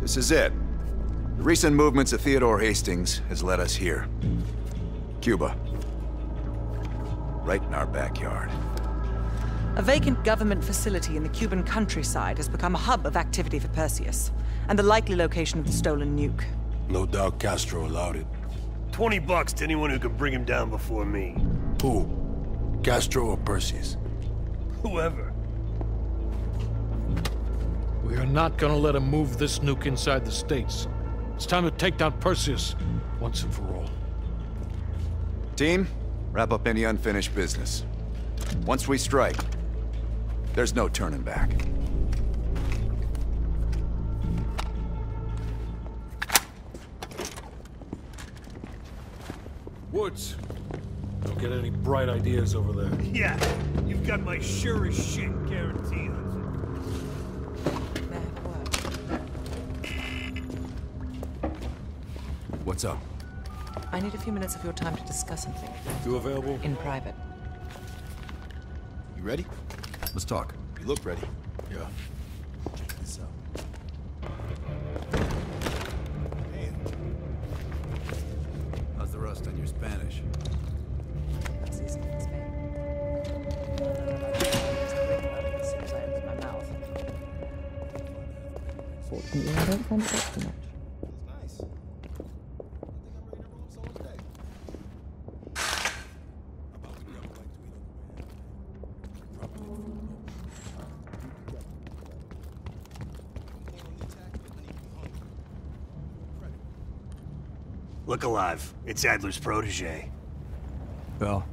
This is it. The recent movements of Theodore Hastings has led us here. Cuba. Right in our backyard. A vacant government facility in the Cuban countryside has become a hub of activity for Perseus, and the likely location of the stolen nuke. No doubt Castro allowed it. 20 bucks to anyone who can bring him down before me. Who? Castro or Perseus? Whoever. We are not gonna let him move this nuke inside the States. It's time to take down Perseus, once and for all. Team, wrap up any unfinished business. Once we strike, there's no turning back. Woods. Don't get any bright ideas over there. Yeah, you've got my sure as shit guarantee, Hudson. What's up? I need a few minutes of your time to discuss something. You available? In private. You ready? Let's talk. You look ready. Yeah. Look alive. It's Adler's protege. Bell?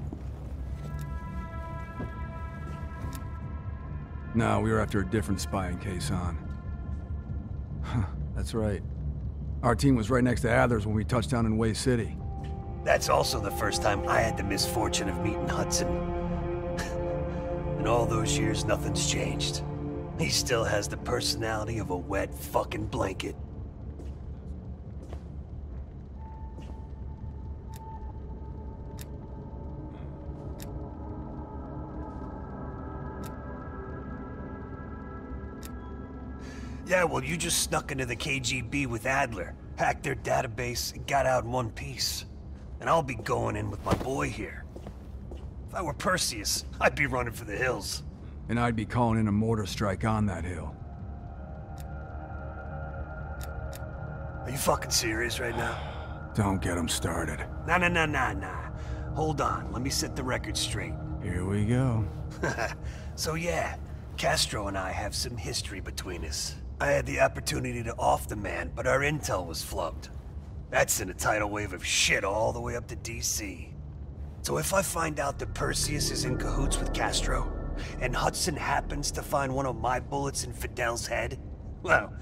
No, we were after a different spying case on. Huh, that's right. Our team was right next to Adler's when we touched down in Hue City. That's also the first time I had the misfortune of meeting Hudson. In all those years, nothing's changed. He still has the personality of a wet fucking blanket. Yeah, well, you just snuck into the KGB with Adler, hacked their database, and got out in one piece. And I'll be going in with my boy here. If I were Perseus, I'd be running for the hills. And I'd be calling in a mortar strike on that hill. Are you fucking serious right now? Don't get him started. Nah, nah, nah, nah, nah. Hold on, let me set the record straight. Here we go. so yeah, Castro and I have some history between us. I had the opportunity to off the man, but our intel was flubbed. That sent a tidal wave of shit all the way up to DC. So if I find out that Perseus is in cahoots with Castro, and Hudson happens to find one of my bullets in Fidel's head, well,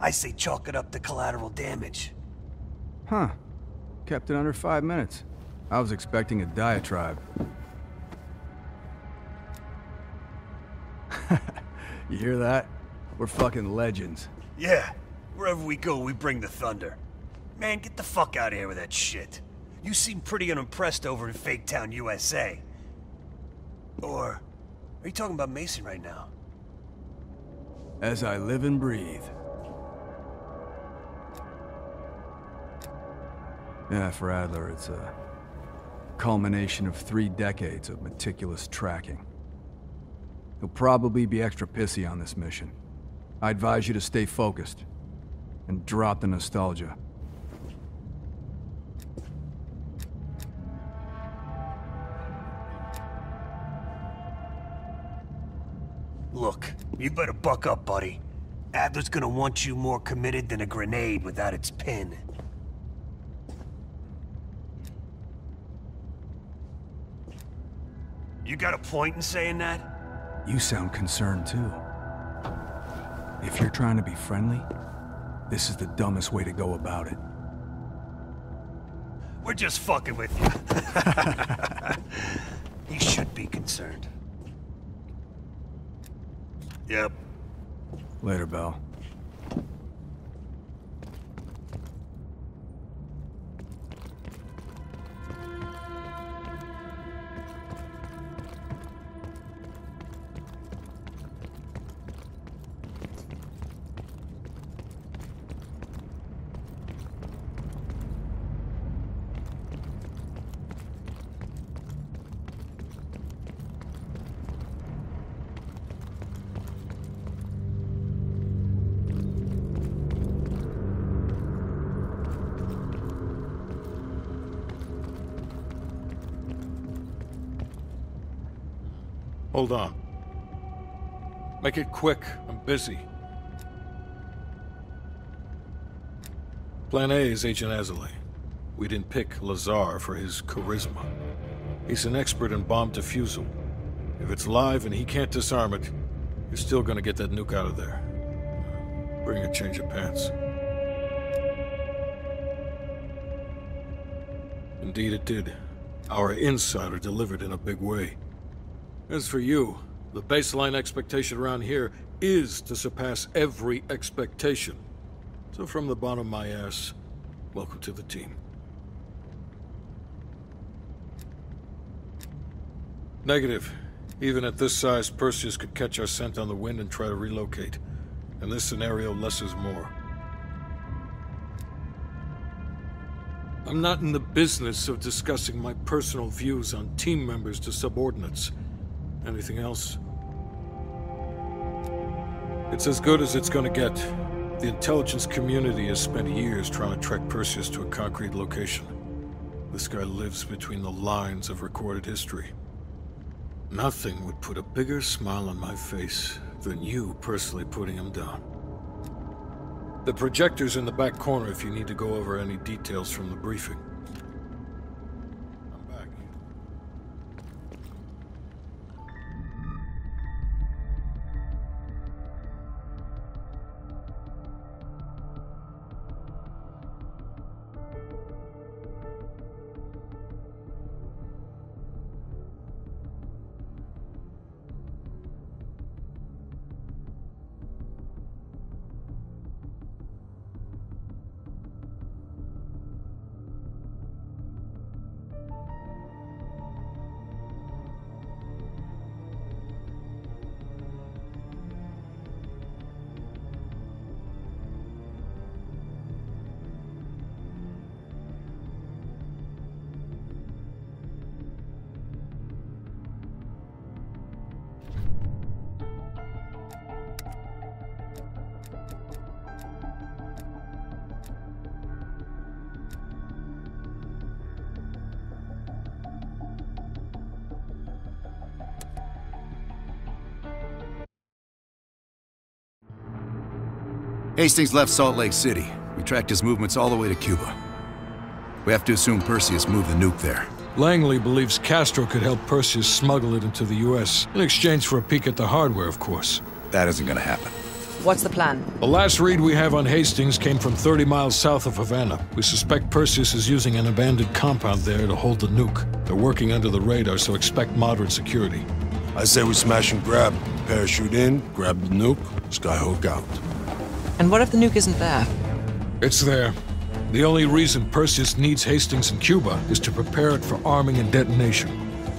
I say chalk it up to collateral damage. Huh. Kept it under five minutes. I was expecting a diatribe. you hear that? We're fucking legends. Yeah, wherever we go, we bring the thunder. Man, get the fuck out of here with that shit. You seem pretty unimpressed over in Fake Town, USA. Or, are you talking about Mason right now? As I live and breathe. Yeah, for Adler, it's a culmination of three decades of meticulous tracking. He'll probably be extra pissy on this mission. I advise you to stay focused and drop the nostalgia. Look, you better buck up, buddy. Adler's gonna want you more committed than a grenade without its pin. You got a point in saying that? You sound concerned too. If you're trying to be friendly, this is the dumbest way to go about it. We're just fucking with you. you should be concerned. Yep. Later, Bell. Hold on. Make it quick. I'm busy. Plan A is Agent Azalea. We didn't pick Lazar for his charisma. He's an expert in bomb defusal. If it's live and he can't disarm it, you're still gonna get that nuke out of there. Bring a change of pants. Indeed it did. Our insider delivered in a big way. As for you, the baseline expectation around here is to surpass every expectation. So from the bottom of my ass, welcome to the team. Negative. Even at this size, Perseus could catch our scent on the wind and try to relocate. In this scenario, less is more. I'm not in the business of discussing my personal views on team members to subordinates. Anything else? It's as good as it's gonna get. The intelligence community has spent years trying to track Perseus to a concrete location. This guy lives between the lines of recorded history. Nothing would put a bigger smile on my face than you personally putting him down. The projector's in the back corner if you need to go over any details from the briefing. Hastings left Salt Lake City. We tracked his movements all the way to Cuba. We have to assume Perseus moved the nuke there. Langley believes Castro could help Perseus smuggle it into the U.S. in exchange for a peek at the hardware, of course. That isn't gonna happen. What's the plan? The last read we have on Hastings came from 30 miles south of Havana. We suspect Perseus is using an abandoned compound there to hold the nuke. They're working under the radar, so expect moderate security. I say we smash and grab. Parachute in, grab the nuke, skyhook out. And what if the nuke isn't there? It's there. The only reason Perseus needs Hastings in Cuba is to prepare it for arming and detonation.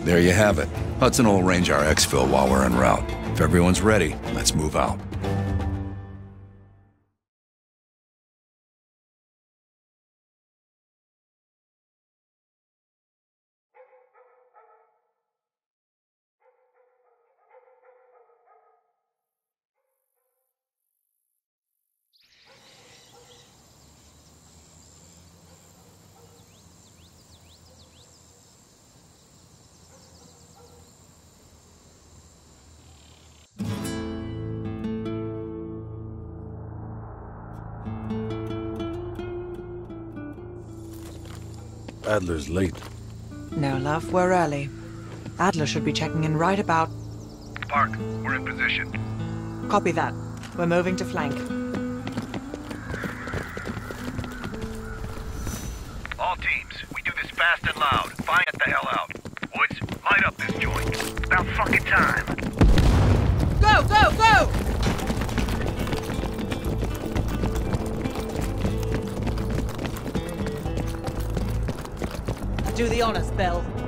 There you have it. Hudson will arrange our exfil while we're en route. If everyone's ready, let's move out. Adler's late. No, love, we're early. Adler should be checking in right about. Park, we're in position. Copy that. We're moving to flank. Do the honors, Bill.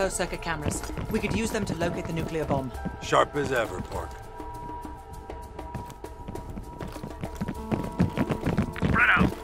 Closed circuit cameras. We could use them to locate the nuclear bomb. Sharp as ever, Park. Spread out.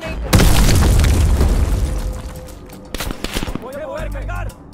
RPG on the balcony!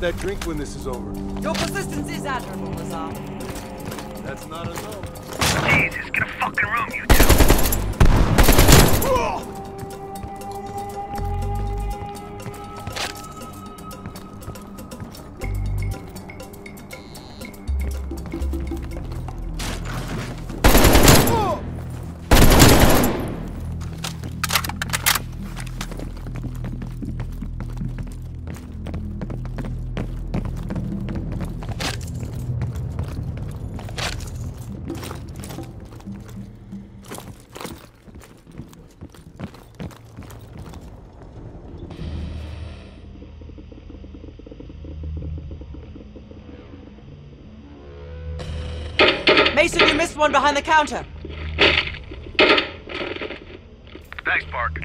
That drink when this is over? Your persistence is admirable, Lazar. That's not a Mason, you missed one behind the counter. Thanks, Park.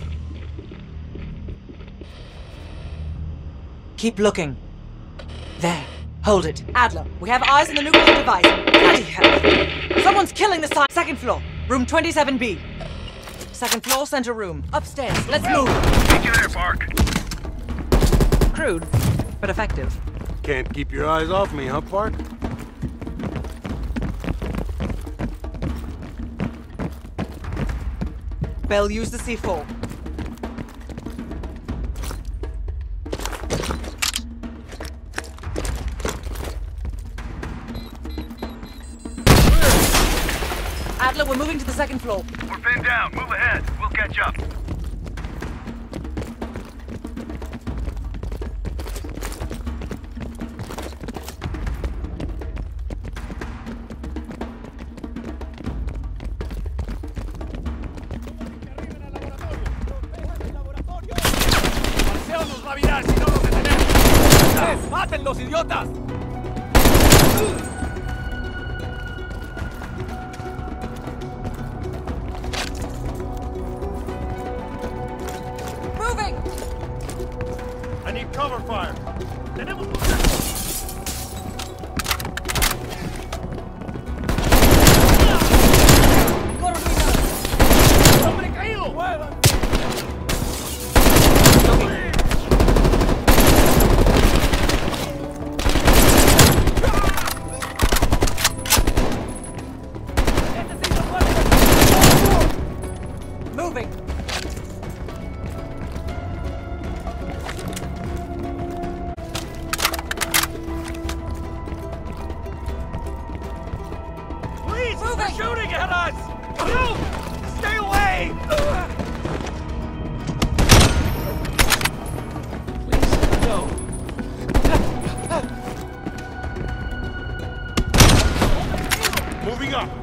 Keep looking. There. Hold it. Adler, we have eyes on the nuclear device. Bloody hell. Someone's killing the site. Second floor. Room 27B. Second floor, center room. Upstairs. Let's move. Meet you there, Park. Crude, but effective. Can't keep your eyes off me, huh, Park? Bell, use the C4. Adler, we're moving to the second floor. We're pinned down. Move ahead. We'll catch up. ¡Mátenlos, idiotas! Please! They're shooting at us! No! Stay away! Please, no. Moving up.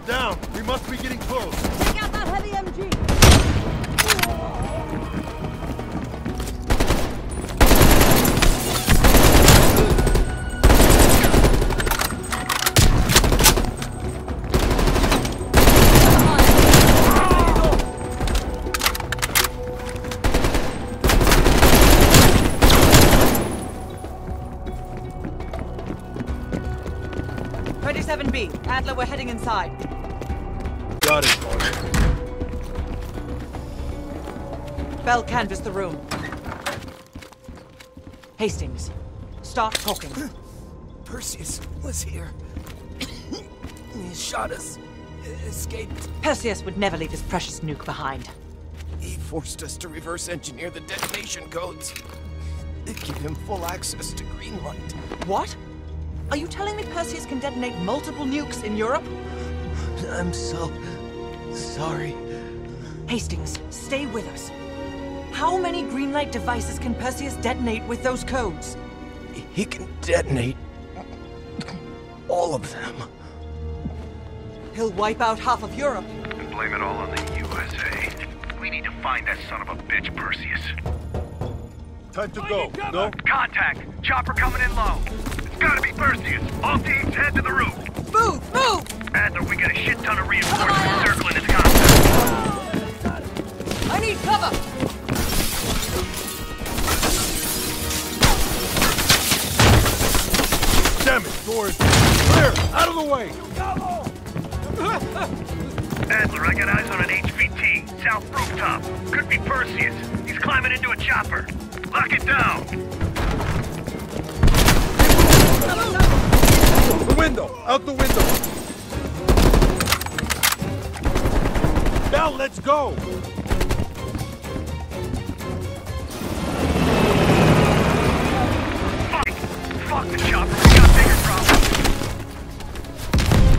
Down. We must be getting close. Adler, we're heading inside. Got it, boy. Bell canvass the room. Hastings, start talking. Perseus was here. he shot us. Escaped. Perseus would never leave his precious nuke behind. He forced us to reverse engineer the detonation codes. Give him full access to Greenlight. What? Are you telling me Perseus can detonate multiple nukes in Europe? I'm so sorry. Hastings, stay with us. How many Greenlight devices can Perseus detonate with those codes? He can detonate all of them. He'll wipe out half of Europe. And blame it all on the USA. We need to find that son of a bitch, Perseus. Time to go. No? Contact! Chopper coming in low. It's gotta be Perseus. All teams head to the roof. Move! Move! Adler, we got a shit ton of reinforcements circling his contact. I need cover! Damn it, doors. Clear! Out of the way! Adler, I got eyes on an HVT. South rooftop. Could be Perseus. He's climbing into a chopper. Lock it down. The window! Out the window! Now let's go! Fuck! Fuck the chopper. We got bigger problems.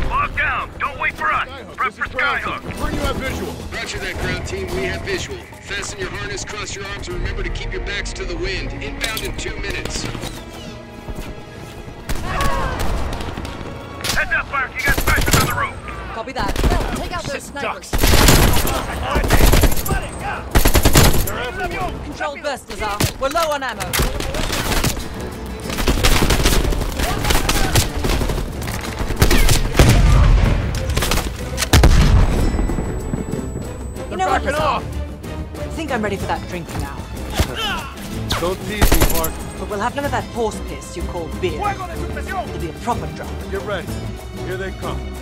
Lock down. Don't wait for us. Prep for Skyhook. Where you have visual? Roger that, ground team. We have visual. Fasten your harness, cross your arms, and remember to keep your backs to the wind. Inbound in two minutes. Copy that. take out those snipers. Control burst, Lazar. We're low on ammo. You know what, backing Lazar? off. I think I'm ready for that drink now. Don't tease me, Clark. But we'll have none of that horse piss you call beer. It'll be a proper drop. Get ready. Here they come.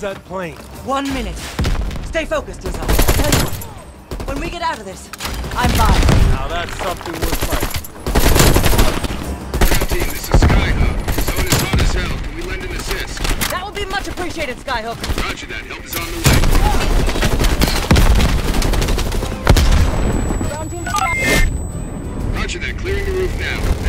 That plane. One minute. Stay focused, Lizzo. Tell you what, when we get out of this, I'm buying. Now that's something worth fighting. Team, this is Skyhook. Zone is hot as hell. Can we lend an assist? That would be much appreciated, Skyhook. Roger that. Help is on the way. Ground team Roger that. Clearing the roof now.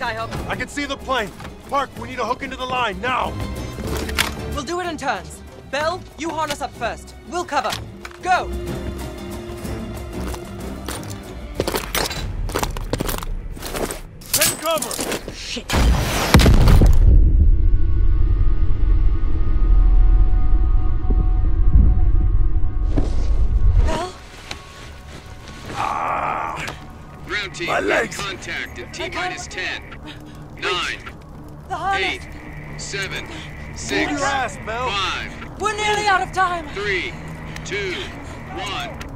Skyhook. I can see the plane. Park, we need to hook into the line, now! We'll do it in turns. Bell, you harness up first. We'll cover. Go! Take cover! Shit. My we have legs. contact in T I can't- minus 10, 9, The 8, 7, 6, ass, 5, We're nearly out of time! 3, 2, 1.